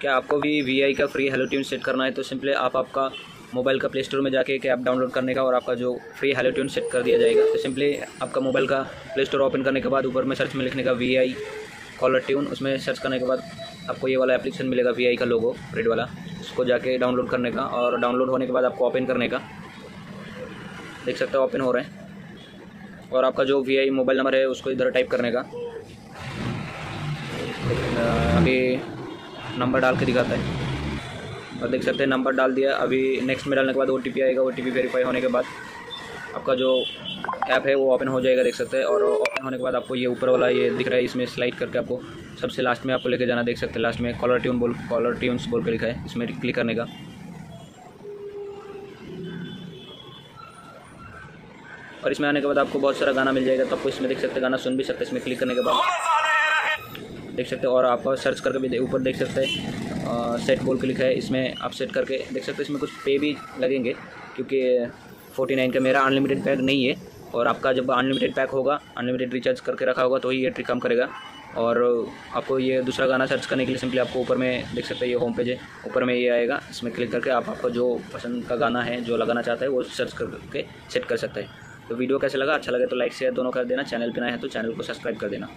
क्या आपको भी वी का फ्री हेलो ट्यून सेट करना है तो सिंपली आप आपका मोबाइल का प्ले स्टोर में जाके एक ऐप डाउनलोड करने का और आपका जो फ्री हेलो ट्यून सेट कर दिया जाएगा तो सिंपली आपका मोबाइल का प्ले स्टोर ओपन करने के बाद ऊपर में सर्च में लिखने का वी आई कॉलर ट्यून उसमें सर्च करने के बाद आपको ये वाला एप्लीकेशन मिलेगा वी का लोगो रेड वाला, उसको जाके डाउनलोड करने का और डाउनलोड होने के बाद आपको ओपन करने का। देख सकते हो ओपन हो रहे हैं। और आपका जो वी मोबाइल नंबर है, उसको इधर टाइप करने का। अभी नंबर डाल के दिखाता है। और देख सकते हैं, नंबर डाल दिया। अभी नेक्स्ट में डालने के बाद ओ आएगा। ओ टी वेरीफाई होने के बाद आपका जो ऐप है, वो ओपन हो जाएगा, देख सकते हैं। और ओपन होने के बाद आपको ये ऊपर वाला ये दिख रहा है, इसमें स्लाइड करके आपको सबसे लास्ट में आपको लेके जाना, देख सकते हैं। लास्ट में कॉलर ट्यून बोल कॉलर ट्यून्स बोल के लिखा है, इसमें क्लिक करने का। और इसमें आने के बाद आपको बहुत सारा गाना मिल जाएगा तो आपको इसमें देख सकते हैं, गाना सुन भी सकते हैं, इसमें क्लिक करने के बाद। देख सकते हैं, और आप सर्च करके भी ऊपर देख सकते हैं सेट बोल के लिखा है, इसमें आप सेट करके देख सकते हैं, इसमें कुछ पे भी लगेंगे, क्योंकि फोर्टी नाइन का मेरा अनलिमिटेड पैक नहीं है, और आपका जब अनलिमिटेड पैक होगा अनलिमिटेड रिचार्ज करके रखा होगा तो ही ये ट्रिक काम करेगा, और आपको ये दूसरा गाना सर्च करने के लिए सिंपली आपको ऊपर में देख सकते हैं, ये होम पेज है, ऊपर में ये आएगा, इसमें क्लिक करके आप आपका जो पसंद का गाना है, जो लगाना चाहता है, वो सर्च करके सेट कर सकते हैं। तो वीडियो कैसे लगा? अच्छा लगे तो लाइक शेयर दोनों कर देना चैनल पर नए हैं तो चैनल को सब्सक्राइब कर देना।